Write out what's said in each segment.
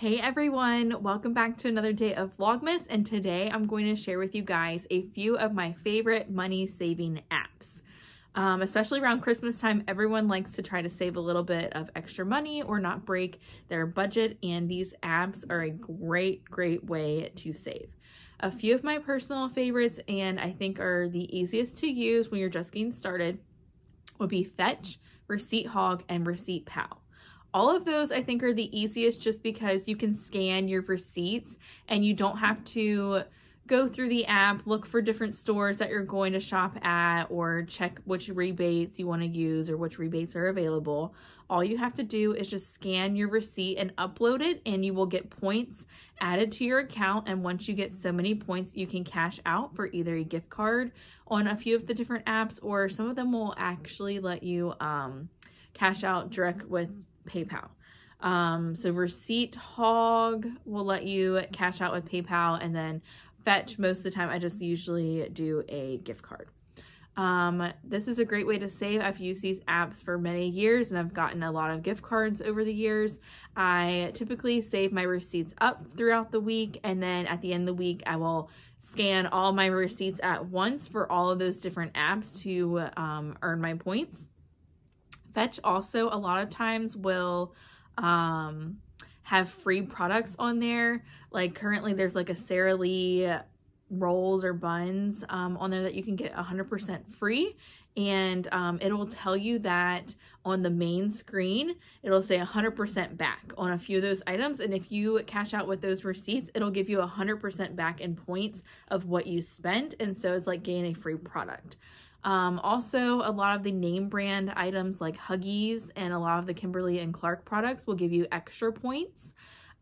Hey everyone, welcome back to another day of Vlogmas and today I'm going to share with you guys a few of my favorite money saving apps. Um, especially around Christmas time, everyone likes to try to save a little bit of extra money or not break their budget and these apps are a great, great way to save. A few of my personal favorites and I think are the easiest to use when you're just getting started would be Fetch, Receipt Hog, and Receipt Pal. All of those I think are the easiest just because you can scan your receipts and you don't have to go through the app, look for different stores that you're going to shop at or check which rebates you want to use or which rebates are available. All you have to do is just scan your receipt and upload it and you will get points added to your account and once you get so many points you can cash out for either a gift card on a few of the different apps or some of them will actually let you um, cash out direct with PayPal. Um, so Receipt Hog will let you cash out with PayPal and then Fetch, most of the time I just usually do a gift card. Um, this is a great way to save. I've used these apps for many years and I've gotten a lot of gift cards over the years. I typically save my receipts up throughout the week and then at the end of the week I will scan all my receipts at once for all of those different apps to um, earn my points. Fetch also a lot of times will um, have free products on there. Like currently there's like a Sara Lee rolls or buns um, on there that you can get 100% free. And um, it'll tell you that on the main screen it'll say 100% back on a few of those items. And if you cash out with those receipts it'll give you 100% back in points of what you spent. And so it's like getting a free product um, also, a lot of the name brand items like Huggies and a lot of the Kimberly and Clark products will give you extra points.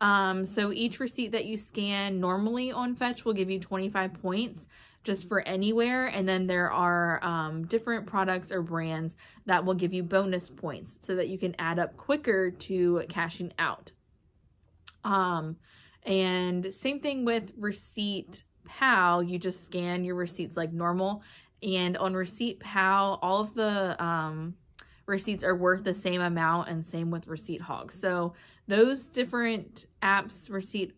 Um, so each receipt that you scan normally on Fetch will give you 25 points just for anywhere. And then there are um, different products or brands that will give you bonus points so that you can add up quicker to cashing out. Um, and same thing with Receipt Pal, you just scan your receipts like normal and on Receipt Pal, all of the um, receipts are worth the same amount and same with Receipt Hog. So those different apps, Receipt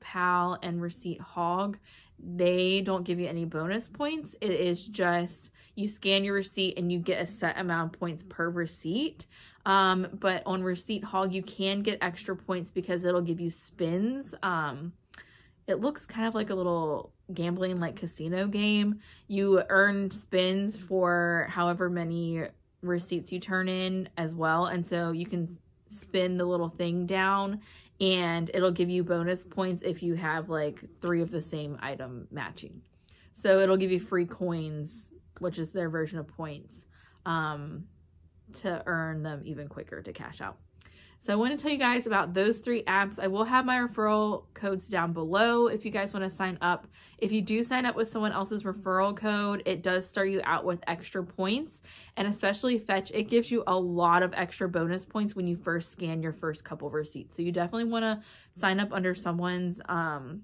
Pal and Receipt Hog, they don't give you any bonus points. It is just you scan your receipt and you get a set amount of points per receipt. Um, but on Receipt Hog, you can get extra points because it'll give you spins. Um, it looks kind of like a little gambling like casino game. You earn spins for however many receipts you turn in as well. And so you can spin the little thing down and it'll give you bonus points if you have like three of the same item matching. So it'll give you free coins, which is their version of points, um, to earn them even quicker to cash out. So I want to tell you guys about those three apps. I will have my referral codes down below if you guys want to sign up. If you do sign up with someone else's referral code, it does start you out with extra points. And especially Fetch, it gives you a lot of extra bonus points when you first scan your first couple receipts. So you definitely want to sign up under someone's um,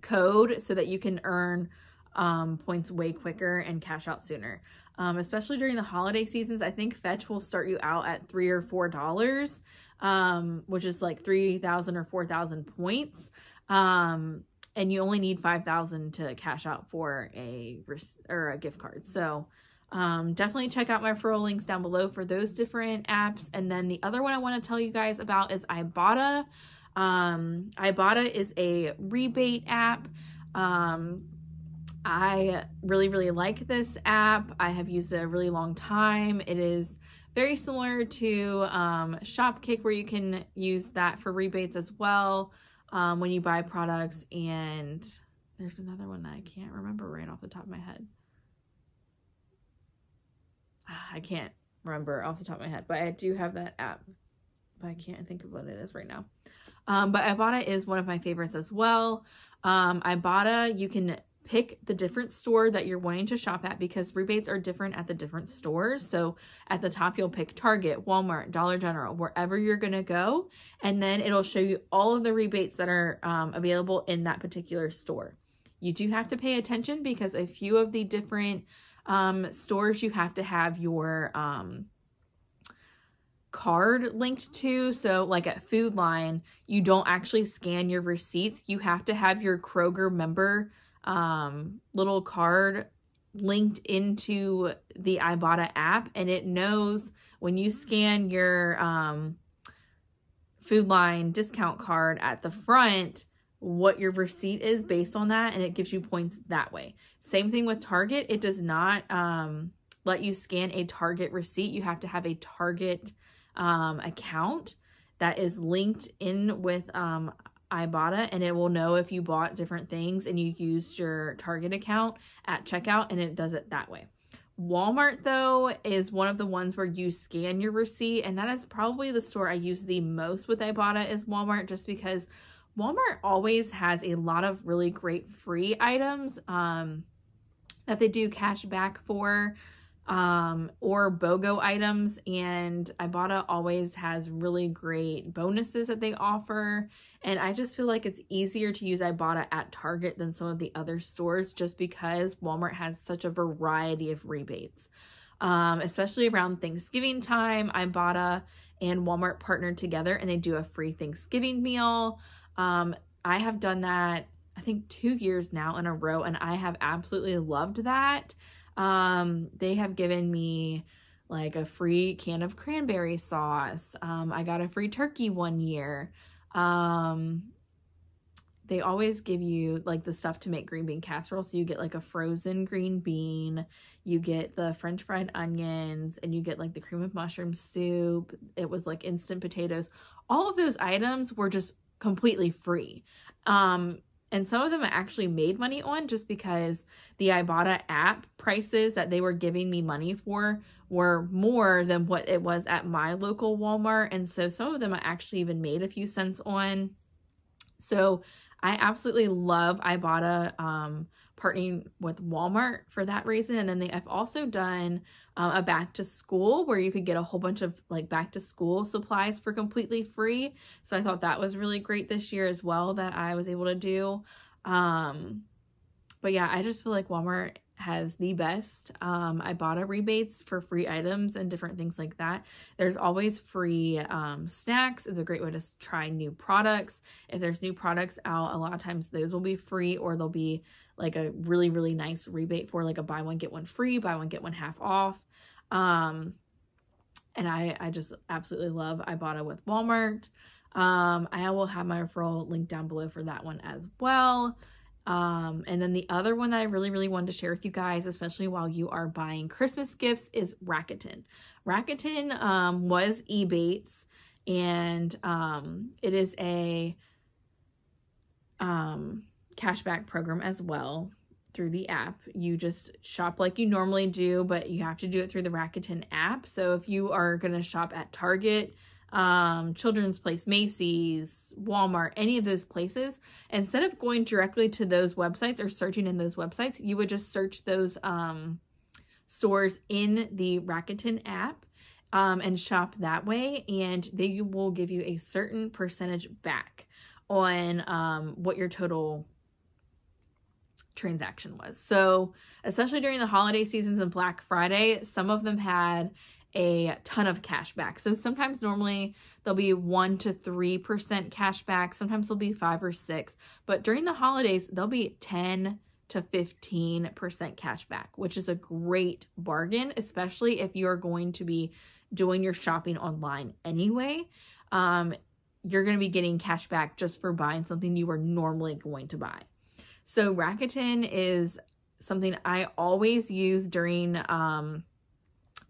code so that you can earn um, points way quicker and cash out sooner. Um, especially during the holiday seasons, I think Fetch will start you out at three or four dollars um, which is like 3,000 or 4,000 points. Um, and you only need 5,000 to cash out for a, or a gift card. So, um, definitely check out my referral links down below for those different apps. And then the other one I want to tell you guys about is Ibotta. Um, Ibotta is a rebate app. Um, I really, really like this app. I have used it a really long time. It is very similar to um, Shopkick where you can use that for rebates as well um, when you buy products. And there's another one that I can't remember right off the top of my head. I can't remember off the top of my head, but I do have that app, but I can't think of what it is right now. Um, but Ibotta is one of my favorites as well. Um, Ibotta, you can pick the different store that you're wanting to shop at because rebates are different at the different stores. So at the top, you'll pick Target, Walmart, Dollar General, wherever you're going to go. And then it'll show you all of the rebates that are um, available in that particular store. You do have to pay attention because a few of the different um, stores, you have to have your um, card linked to. So like at Food Lion, you don't actually scan your receipts. You have to have your Kroger member um, little card linked into the Ibotta app and it knows when you scan your um, Food Lion discount card at the front what your receipt is based on that and it gives you points that way. Same thing with Target. It does not um, let you scan a Target receipt. You have to have a Target um, account that is linked in with um, Ibotta and it will know if you bought different things and you used your Target account at checkout and it does it that way. Walmart though is one of the ones where you scan your receipt and that is probably the store I use the most with Ibotta is Walmart just because Walmart always has a lot of really great free items um, that they do cash back for um, or BOGO items. And Ibotta always has really great bonuses that they offer. And I just feel like it's easier to use Ibotta at Target than some of the other stores just because Walmart has such a variety of rebates. Um, especially around Thanksgiving time, Ibotta and Walmart partnered together and they do a free Thanksgiving meal. Um, I have done that, I think, two years now in a row, and I have absolutely loved that. Um, they have given me like a free can of cranberry sauce. Um, I got a free turkey one year. Um, they always give you like the stuff to make green bean casserole. So you get like a frozen green bean, you get the french fried onions, and you get like the cream of mushroom soup. It was like instant potatoes. All of those items were just completely free. Um, and some of them I actually made money on just because the Ibotta app prices that they were giving me money for were more than what it was at my local Walmart. And so some of them I actually even made a few cents on. So I absolutely love Ibotta um, partnering with Walmart for that reason. And then they have also done uh, a back to school where you could get a whole bunch of like back to school supplies for completely free. So I thought that was really great this year as well that I was able to do. Um, but yeah, I just feel like Walmart has the best um, Ibotta rebates for free items and different things like that. There's always free um, snacks. It's a great way to try new products. If there's new products out, a lot of times those will be free or they'll be like a really, really nice rebate for like a buy one, get one free, buy one, get one half off. Um, and I, I just absolutely love Ibotta with Walmart. Um, I will have my referral link down below for that one as well. Um, and then the other one that I really, really wanted to share with you guys, especially while you are buying Christmas gifts, is Rakuten. Rakuten um, was Ebates, and um, it is a um, cashback program as well through the app. You just shop like you normally do, but you have to do it through the Rakuten app. So if you are going to shop at Target, um, Children's Place, Macy's, Walmart, any of those places, instead of going directly to those websites or searching in those websites, you would just search those um, stores in the Rakuten app um, and shop that way, and they will give you a certain percentage back on um, what your total transaction was. So, especially during the holiday seasons and Black Friday, some of them had a ton of cash back. So sometimes normally there'll be 1 to 3% cash back, sometimes there'll be 5 or 6, but during the holidays there'll be 10 to 15% cash back, which is a great bargain, especially if you're going to be doing your shopping online anyway. Um, you're going to be getting cash back just for buying something you were normally going to buy. So Rakuten is something I always use during um,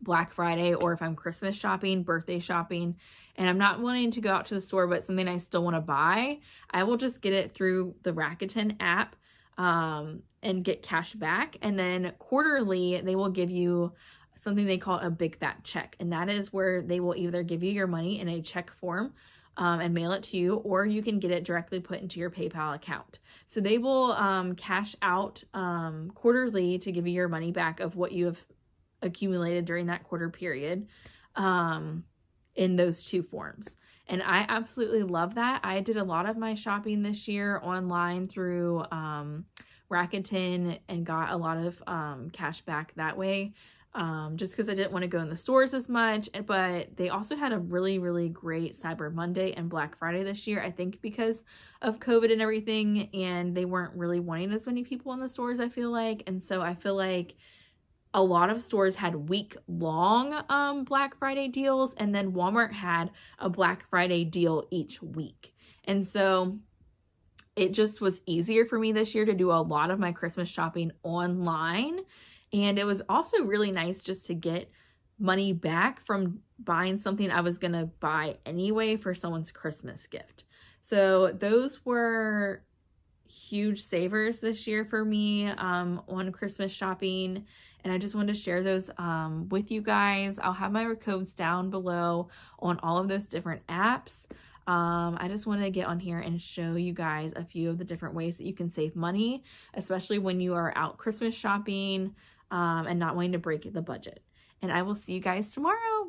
Black Friday or if I'm Christmas shopping, birthday shopping, and I'm not wanting to go out to the store, but something I still want to buy, I will just get it through the Rakuten app um, and get cash back. And then quarterly, they will give you something they call a big fat check. And that is where they will either give you your money in a check form um, and mail it to you, or you can get it directly put into your PayPal account. So they will um, cash out um, quarterly to give you your money back of what you have accumulated during that quarter period um, in those two forms. And I absolutely love that. I did a lot of my shopping this year online through um, Rakuten and got a lot of um, cash back that way. um, just because I didn't want to go in the stores as much. But they also had a really, really great Cyber Monday and Black Friday this year, I think because of COVID and everything. And they weren't really wanting as many people in the stores, I feel like. And so I feel like a lot of stores had week long um, Black Friday deals, and then Walmart had a Black Friday deal each week. And so it just was easier for me this year to do a lot of my Christmas shopping online. And it was also really nice just to get money back from buying something I was going to buy anyway for someone's Christmas gift. So those were huge savers this year for me um, on Christmas shopping and I just wanted to share those um, with you guys. I'll have my codes down below on all of those different apps. Um, I just wanted to get on here and show you guys a few of the different ways that you can save money, especially when you are out Christmas shopping um, and not wanting to break the budget. And I will see you guys tomorrow.